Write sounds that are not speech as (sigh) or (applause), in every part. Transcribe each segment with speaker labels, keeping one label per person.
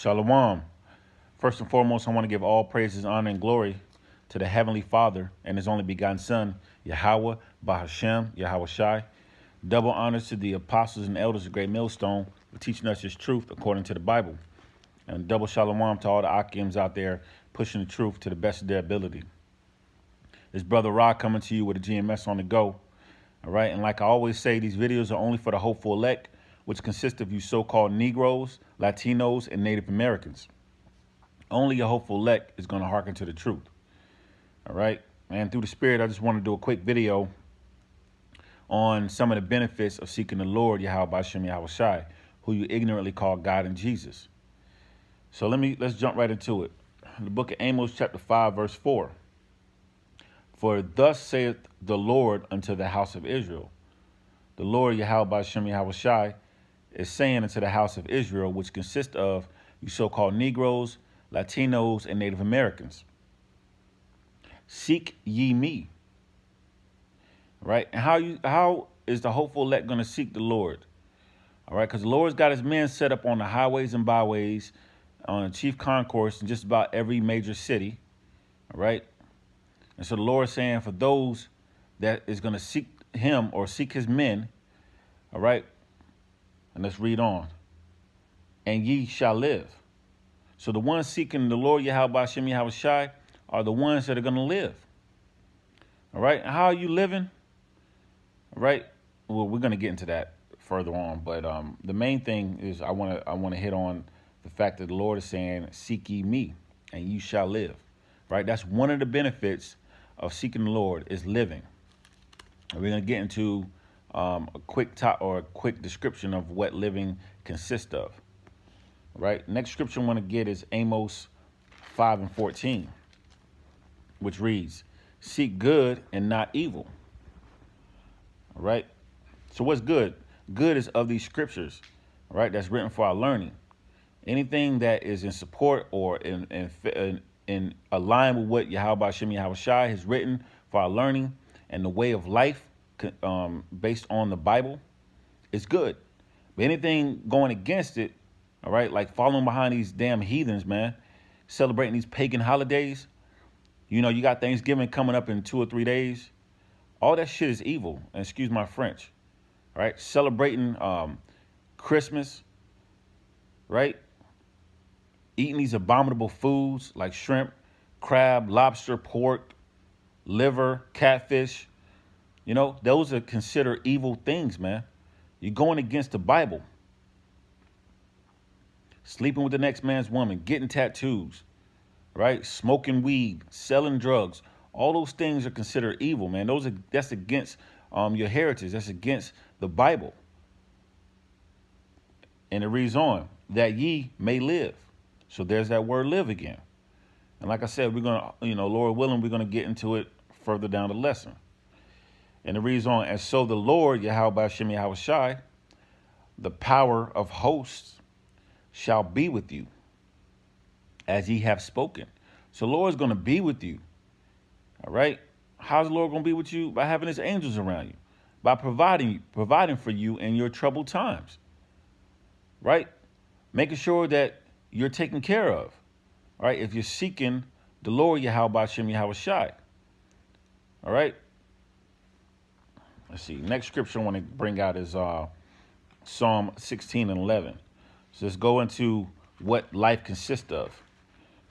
Speaker 1: Shalom. First and foremost, I want to give all praises, honor, and glory to the Heavenly Father and His only begotten Son, Yahweh, Bahashem, Yahweh Shai. Double honors to the apostles and elders of Great Millstone for teaching us His truth according to the Bible. And double shalom to all the Akims out there pushing the truth to the best of their ability. This brother Rod coming to you with a GMS on the go. All right, and like I always say, these videos are only for the hopeful elect, which consist of you so-called Negroes, Latinos, and Native Americans. Only a hopeful elect is going to hearken to the truth. All right, and through the Spirit, I just want to do a quick video on some of the benefits of seeking the Lord, Yahweh Bashem Yahweh Shai, who you ignorantly call God and Jesus. So let me let's jump right into it. The book of Amos, chapter 5, verse 4. For thus saith the Lord unto the house of Israel. The Lord Yahweh Bashem Yahweh Shai is saying unto the house of Israel, which consists of you so-called Negroes, Latinos, and Native Americans. Seek ye me. Right? And how you how is the hopeful elect going to seek the Lord? All right, because the Lord's got his men set up on the highways and byways, on the chief concourse in just about every major city. All right. And so the Lord is saying for those that is going to seek him or seek his men, all right, and let's read on. And ye shall live. So the ones seeking the Lord Yahweh Shem Yahweh Shai are the ones that are going to live. All right. How are you living? All right. Well, we're going to get into that further on, but um, the main thing is I want to I want to hit on the fact that the Lord is saying, "Seek ye me, and you shall live." Right. That's one of the benefits of seeking the Lord is living. And we're going to get into um, a quick top or a quick description of what living consists of. Right. Next scripture I want to get is Amos 5 and 14, which reads, Seek good and not evil. All right. So what's good? Good is of these scriptures, right? That's written for our learning. Anything that is in support or in in, in, in align with what Yahweh Shem Yahweh Shai has written for our learning and the way of life um, based on the Bible is good. But anything going against it, all right, like following behind these damn heathens, man, celebrating these pagan holidays. You know, you got Thanksgiving coming up in two or three days. All that shit is evil. And excuse my French. All right, celebrating um, Christmas, right? eating these abominable foods like shrimp, crab, lobster, pork, liver, catfish. You know, those are considered evil things, man. You're going against the Bible. Sleeping with the next man's woman, getting tattoos, right? Smoking weed, selling drugs. All those things are considered evil, man. Those are that's against um, your heritage. That's against the Bible. And it reads on that ye may live. So there's that word live again. And like I said, we're going to, you know, Lord willing, we're going to get into it further down the lesson. And it reads on, and so the Lord, Yahweh Shem Yahweh Shai, the power of hosts shall be with you as ye have spoken. So the Lord's going to be with you. All right. How's the Lord going to be with you? By having his angels around you, by providing providing for you in your troubled times. Right? Making sure that you're taken care of. All right, if you're seeking the Lord Yahweh Shem Yahweh Shai. All right. Let's see. Next scripture I want to bring out is uh, Psalm 16 and 11. So let's go into what life consists of.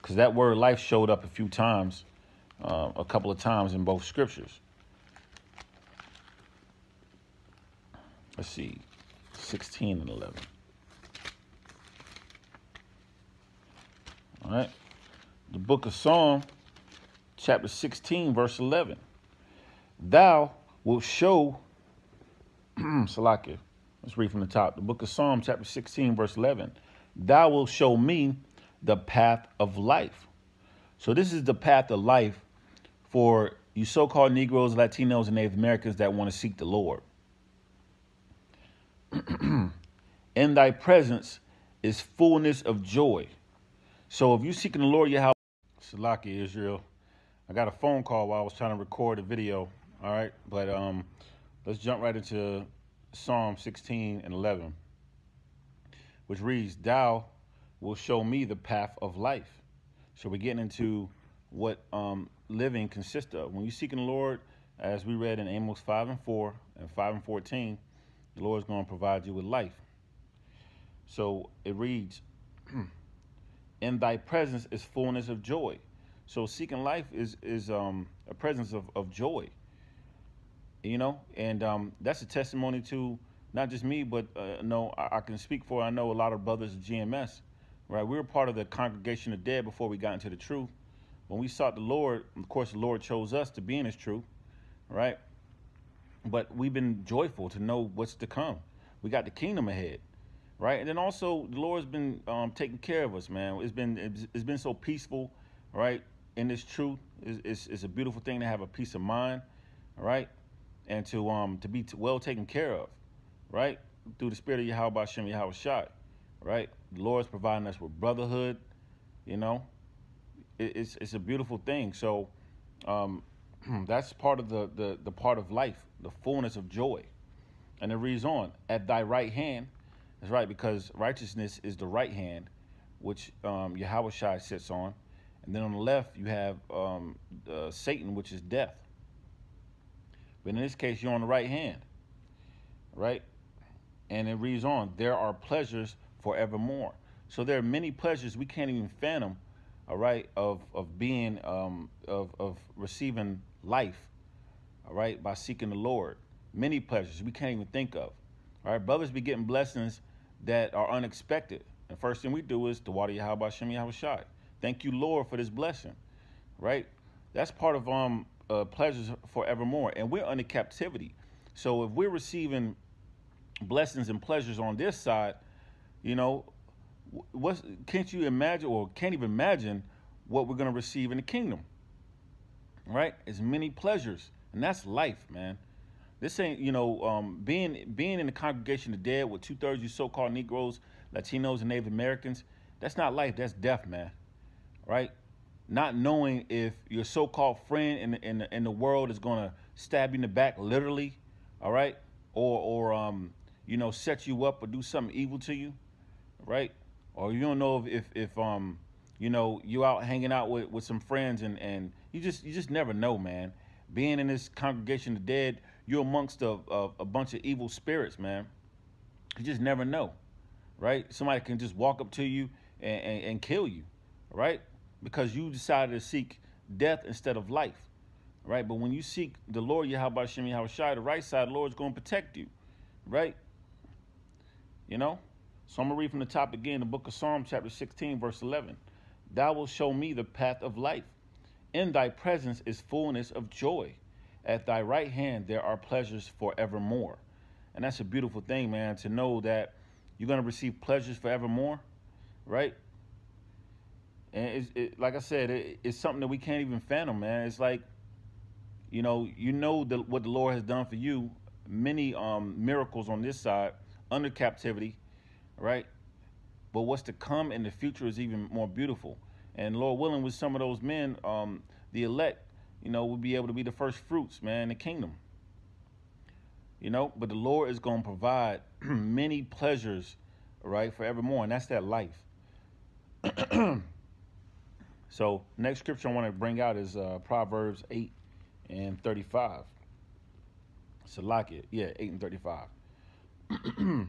Speaker 1: Because that word life showed up a few times, uh, a couple of times in both scriptures. Let's see. 16 and 11. All right. The book of Psalm, chapter 16, verse 11. Thou wilt show, (clears throat) Salakia, let's read from the top. The book of Psalm, chapter 16, verse 11. Thou wilt show me the path of life. So this is the path of life for you so-called Negroes, Latinos, and Native Americans that want to seek the Lord. (clears throat) In thy presence is fullness of joy so if you're seeking the Lord, you have Salaki Israel. I got a phone call while I was trying to record a video. All right, but um, let's jump right into Psalm 16 and 11, which reads, "Thou will show me the path of life. So we're getting into what um, living consists of. When you're seeking the Lord, as we read in Amos 5 and 4 and 5 and 14, the Lord is going to provide you with life. So it reads, (clears throat) In thy presence is fullness of joy. So seeking life is is um, a presence of, of joy. You know, and um, that's a testimony to not just me, but uh, no, I, I, can speak for. I know a lot of brothers GMS, right? We were part of the congregation of dead before we got into the truth. When we sought the Lord, of course, the Lord chose us to be in His truth, right? But we've been joyful to know what's to come. We got the kingdom ahead, right? And then also the Lord's been um, taking care of us, man. It's been it's, it's been so peaceful, right? In this truth, it's, it's, it's, a beautiful thing to have a peace of mind, right? And to um to be well taken care of right? Through the spirit of Yahweh Shem Yahweh Shai, right? The Lord's providing us with brotherhood, you know. It, it's it's a beautiful thing. So um, (clears throat) that's part of the, the the part of life, the fullness of joy. And it reads on, at thy right hand, that's right, because righteousness is the right hand, which um, Yahweh Shai sits on. And then on the left, you have um, uh, Satan, which is death. But in this case, you're on the right hand, right? And it reads on, there are pleasures forevermore. So there are many pleasures we can't even fathom, all right, of, of being, um, of, of receiving life, all right, by seeking the Lord. Many pleasures we can't even think of. All right, brothers be getting blessings that are unexpected. And first thing we do is to water Yahweh Shem Yahweh Shai. Thank you, Lord, for this blessing. Right? That's part of um uh, pleasures forevermore. And we're under captivity. So if we're receiving blessings and pleasures on this side, you know, what can't you imagine or can't even imagine what we're going to receive in the kingdom? Right? As many pleasures, and that's life, man. This ain't, you know, um, being being in the congregation of dead with two thirds you so-called Negroes, Latinos, and Native Americans. That's not life. That's death, man. Right? Not knowing if your so-called friend in the, in in the world is going to stab you in the back, literally, all right, or or um, you know, set you up or do something evil to you, right? Or you don't know if, if, if um, you know, you out hanging out with, with some friends and, and you just you just never know, man. Being in this congregation of dead, you're amongst a, a, a bunch of evil spirits, man. You just never know, right? Somebody can just walk up to you and, and, and kill you, right? Because you decided to seek death instead of life, right? But when you seek the Lord, Yahweh Shem Yahweh Shai, the right side, the Lord's going to protect you, right? You know? So I'm going to read from the top again, the book of Psalm, chapter 16, verse 11. Thou wilt show me the path of life. In thy presence is fullness of joy. At thy right hand there are pleasures forevermore. And that's a beautiful thing, man, to know that you're going to receive pleasures forevermore, right? And it's, it, like I said, it, it's something that we can't even fathom, man. It's like, you know, you know the, what the Lord has done for you, many um, miracles on this side, under captivity, right? But what's to come in the future is even more beautiful. And Lord willing, with some of those men, um, the elect, you know, will be able to be the first fruits, man, in the kingdom. You know, but the Lord is going to provide (clears throat) many pleasures, right, forevermore, and that's that life. (clears throat) so, next scripture I want to bring out is uh, Proverbs 8 and 35. So like it. yeah, 8 and 35. (clears throat)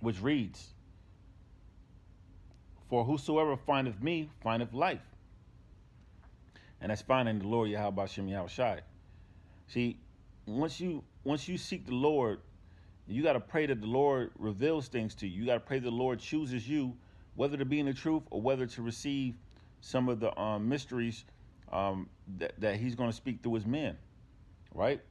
Speaker 1: which reads, For whosoever findeth me findeth life. And that's finding the Lord Yahweh Shem Yahweh Shai. See, once you once you seek the Lord, you got to pray that the Lord reveals things to you. You got to pray the Lord chooses you, whether to be in the truth or whether to receive some of the um, mysteries um, that, that He's going to speak through His men, right?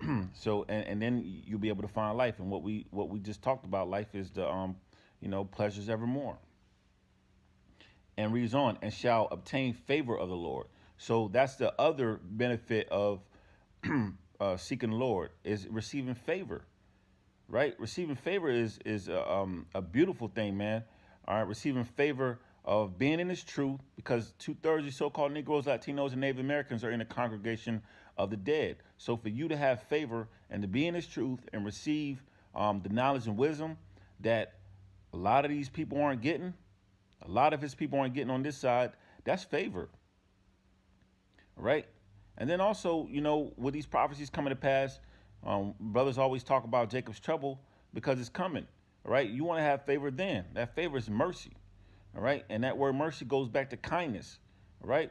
Speaker 1: (clears throat) so and, and then you'll be able to find life. And what we what we just talked about life is the um you know pleasures evermore. And reads on and shall obtain favor of the lord. So that's the other benefit of (clears throat) uh, seeking the lord is receiving favor right? Receiving favor is is a, um, a beautiful thing man all right receiving favor of being in His truth because two thirds of so-called Negroes, Latinos, and Native Americans are in the congregation of the dead. So for you to have favor and to be in His truth and receive um, the knowledge and wisdom that a lot of these people aren't getting, a lot of his people aren't getting on this side, that's favor. Right? And then also, you know, with these prophecies coming to pass, um, brothers always talk about Jacob's trouble because it's coming. Right? You want to have favor then. That favor is mercy. All right? And that word mercy goes back to kindness. All right?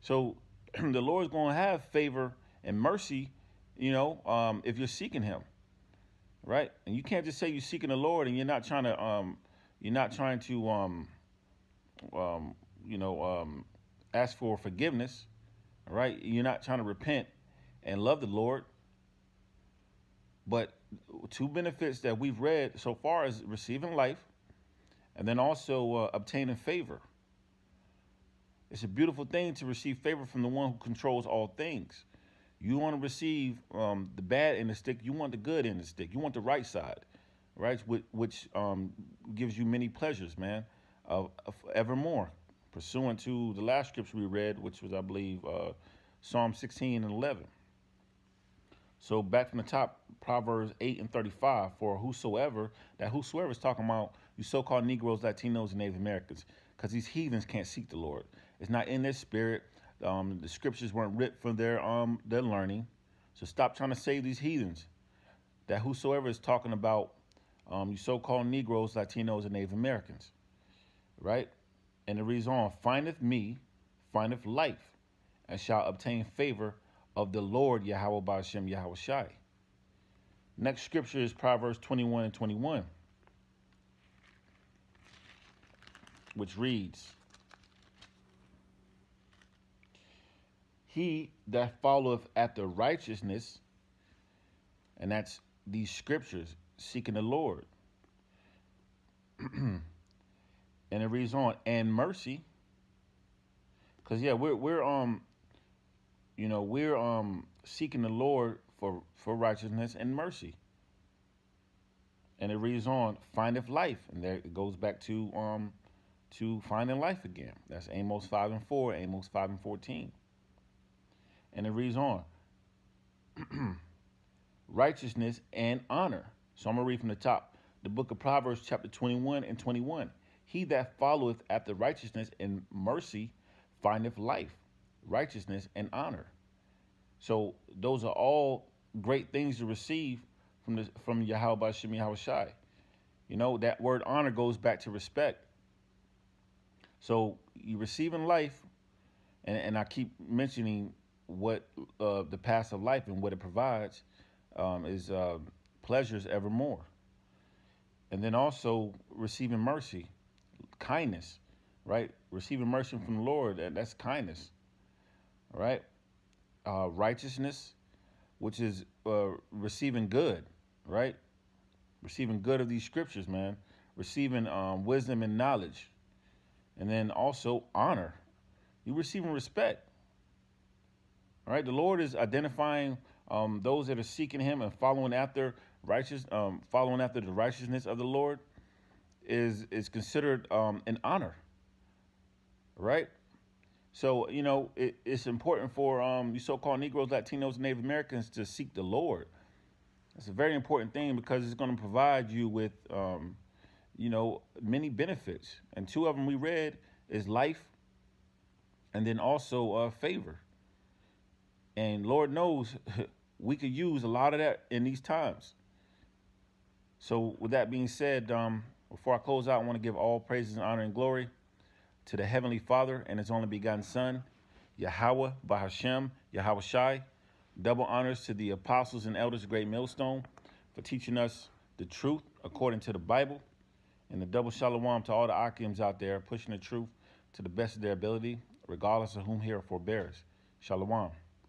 Speaker 1: So (clears throat) the Lord's going to have favor and mercy, you know, um, if you're seeking him. Right? And you can't just say you're seeking the Lord and you're not trying to um, you're not trying to um, um, you know, um, ask for forgiveness, right? You're not trying to repent and love the Lord. But two benefits that we've read so far is receiving life and then also uh, obtaining favor. It's a beautiful thing to receive favor from the one who controls all things. You want to receive um, the bad in the stick, you want the good in the stick, you want the right side, right? Which, which um, gives you many pleasures, man, uh, evermore pursuant to the last scripture we read, which was, I believe, uh, Psalm 16 and 11. So back from the top, Proverbs 8 and 35, for whosoever, that whosoever is talking about you so-called Negroes, Latinos, and Native Americans, because these heathens can't seek the Lord. It's not in their spirit. Um, the scriptures weren't written for their um their learning. So stop trying to save these heathens. That whosoever is talking about um, you so-called Negroes, Latinos, and Native Americans, right? And it reads on, findeth me, findeth life, and shall obtain favor of the Lord Yahweh Bashem Yahweh Shai. Next scripture is Proverbs 21 and 21, which reads, He that followeth after righteousness, and that's these scriptures, seeking the Lord, (clears throat) and it reads on and mercy because yeah we're we're um you know we're um seeking the lord for for righteousness and mercy. And it reads on findeth life. And there it goes back to um to finding life again. That's amos 5 and 4 amos 5 and 14 and it reads on (clears throat) righteousness and honor. So i'm gonna read from the top. The book of proverbs chapter 21 and 21 he that followeth after righteousness and mercy findeth life, righteousness, and honor. So those are all great things to receive from the from Yahweh Bashem Yahweh. You know, that word honor goes back to respect. So you receiving life, and, and I keep mentioning what uh, the path of life and what it provides um, is uh, pleasures evermore. And then also receiving mercy kindness, right? Receiving mercy from the Lord, that's kindness, right? Uh, righteousness, which is uh, receiving good, right? Receiving good of these scriptures, man. Receiving um, wisdom and knowledge. And then also honor. You receiving respect. All right, the Lord is identifying um, those that are seeking Him and following after righteous, um, following after the righteousness of the Lord is is considered um, an honor, right? So you know it, it's important for um, you so-called Negroes, Latinos, Native Americans to seek the Lord. It's a very important thing because it's going to provide you with um, you know many benefits, and two of them we read is life, and then also uh, favor. And Lord knows (laughs) we could use a lot of that in these times. So with that being said, um, before I close out, I want to give all praises and honor and glory to the Heavenly Father and His only begotten Son, Yahweh, Bahashem, Yahweh Shai. Double honors to the apostles and elders of Great Millstone for teaching us the truth according to the Bible. And the double shalom to all the Akims out there pushing the truth to the best of their ability, regardless of whom here forbears. Shalom.